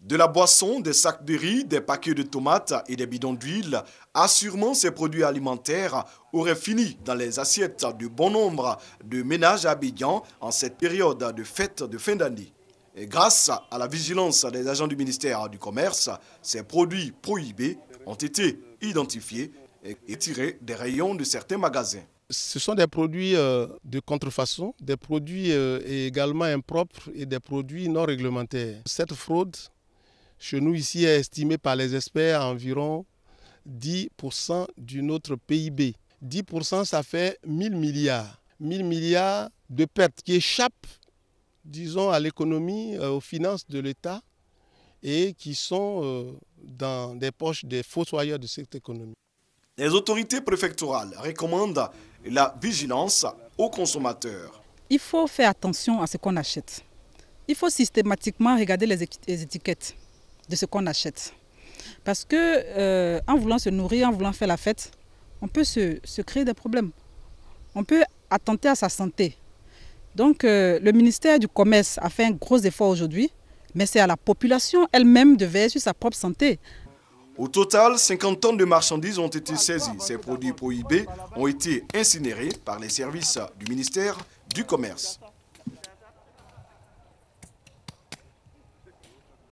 De la boisson, des sacs de riz, des paquets de tomates et des bidons d'huile, assurément ces produits alimentaires auraient fini dans les assiettes de bon nombre de ménages à en cette période de fête de fin d'année. Et grâce à la vigilance des agents du ministère du Commerce, ces produits prohibés ont été identifiés et tirés des rayons de certains magasins. Ce sont des produits euh, de contrefaçon, des produits euh, également impropres et des produits non réglementaires. Cette fraude chez nous ici est estimé par les experts à environ 10% du notre PIB. 10% ça fait 1000 milliards. 1000 milliards de pertes qui échappent, disons, à l'économie, euh, aux finances de l'État et qui sont euh, dans des poches des fossoyeurs de cette économie. Les autorités préfectorales recommandent la vigilance aux consommateurs. Il faut faire attention à ce qu'on achète. Il faut systématiquement regarder les étiquettes de ce qu'on achète. Parce que euh, en voulant se nourrir, en voulant faire la fête, on peut se, créer des problèmes. On peut attenter à sa santé. Donc euh, le ministère du Commerce a fait un gros effort aujourd'hui, mais c'est à la population elle-même de veiller sur sa propre santé. Au total, 50 tonnes de marchandises ont été saisies. Ces produits prohibés ont été incinérés par les services du ministère du Commerce.